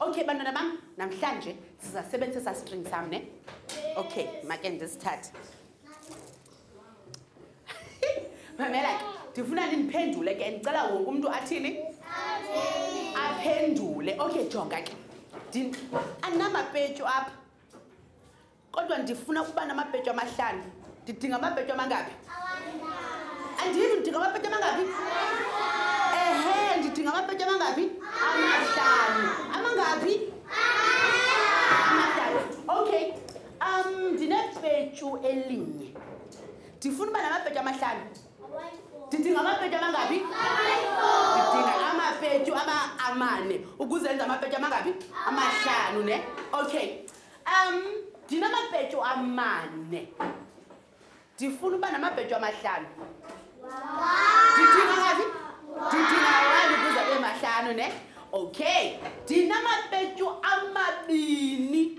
okay bantwana bam namhlanje sizasebenzisa string sam ne okay make ndisithathe mamela ke ndifuna nindiphendule ke ndicela wonke umntu athini aphendule okay jonga ke andinamapetyu apha kodwa ndifuna ukuba namapetyu amahlanu ndidinga amapetyu amangaphi andiyizi ndidinga amapetyu amangaphi ehe ndidinga amapetyu amangaphi amahlanu amangaphi amahlanu okay um ndinebhetyu elinye ndifuna uba namabhetyu amahlanu ndidinga amabhetyu amangabi ndidinga amabhetyu amane ukuze enza amabhetyu amangabi amahlanu ne okay um ndinamabhetyu amane ndifuna uba namabhetyu amahlanu ndidinga ngabi ndidinga wani ukuze abe mahlanu ne okay ndinamabhetyu amabini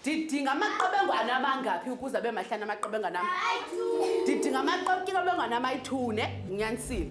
ndidinga amaqebengwana abangaphi ukuze abe mahlani amaqebengwana am ndidinga amaqebengwana amayithune nginyanisile